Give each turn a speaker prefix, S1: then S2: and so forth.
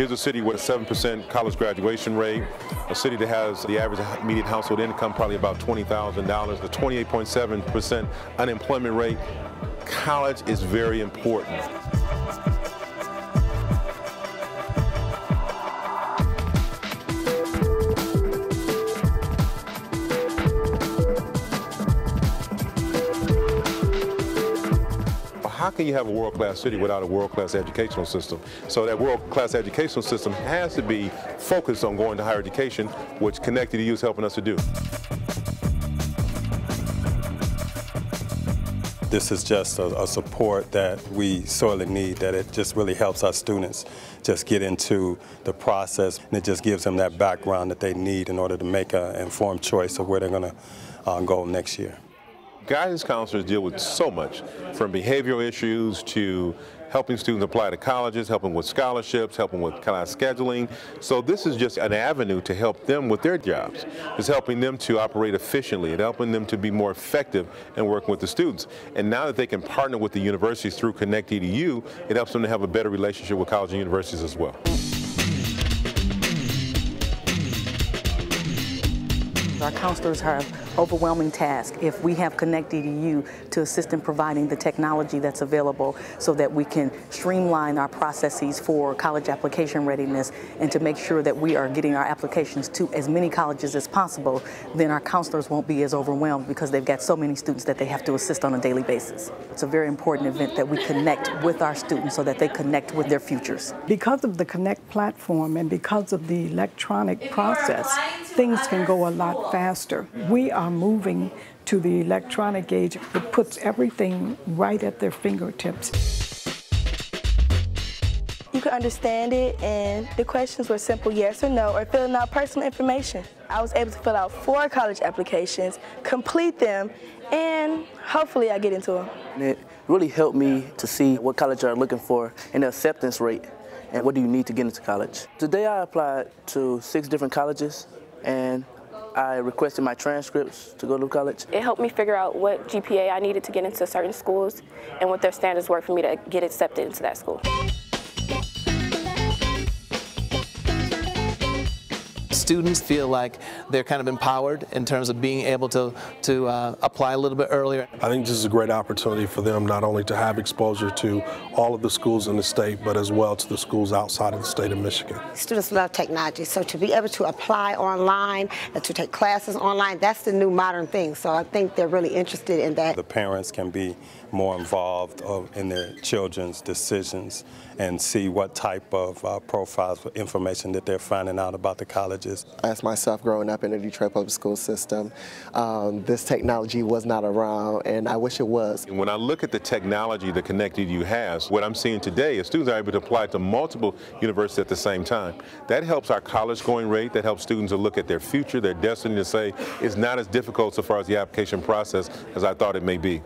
S1: Here's a city with a 7% college graduation rate, a city that has the average median household income probably about $20,000, the 28.7% unemployment rate. College is very important. How can you have a world-class city without a world-class educational system? So that world-class educational system has to be focused on going to higher education, which Connect EDU is helping us to do.
S2: This is just a, a, support that we sorely need, that it just really helps our students just get into the process, and it just gives them that background that they need in order to make an informed choice of where they're going to uh, go next year.
S1: Guidance counselors deal with so much, from behavioral issues to helping students apply to colleges, helping with scholarships, helping with class scheduling. So this is just an avenue to help them with their jobs. It's helping them to operate efficiently and helping them to be more effective in working with the students. And now that they can partner with the universities through Connect EDU, it helps them to have a better relationship with colleges and universities as well.
S3: Our counselors have overwhelming task if we have Connect EDU to assist in providing the technology that's available so that we can streamline our processes for college application readiness and to make sure that we are getting our applications to as many colleges as possible, then our counselors won't be as overwhelmed because they've got so many students that they have to assist on a daily basis. It's a very important event that we connect with our students so that they connect with their futures.
S4: Because of the Connect platform and because of the electronic process, things can go a lot faster. We are moving to the electronic age that puts everything right at their fingertips.
S5: You could understand it, and the questions were simple yes or no, or filling out personal information. I was able to fill out four college applications, complete them, and hopefully I get into them.
S6: It really helped me to see what colleges are looking for and the acceptance rate and what do you need to get into college. Today I applied to six different colleges and I requested my transcripts to go to college.
S7: It helped me figure out what GPA I needed to get into certain schools and what their standards were for me to get accepted into that school.
S8: Students feel like they're kind of empowered in terms of being able to, to uh, apply a little bit earlier.
S9: I think this is a great opportunity for them not only to have exposure to all of the schools in the state, but as well to the schools outside of the state of Michigan.
S10: Students love technology, so to be able to apply online and to take classes online, that's the new modern thing. So I think they're really interested in that.
S2: The parents can be more involved in their children's decisions and see what type of uh, profiles for information that they're finding out about the colleges.
S11: As myself growing up in the Detroit public school system, um, this technology was not around and I wish it was.
S1: When I look at the technology that EDU has, what I'm seeing today is students are able to apply to multiple universities at the same time. That helps our college going rate, that helps students to look at their future, their destiny to say it's not as difficult so far as the application process as I thought it may be.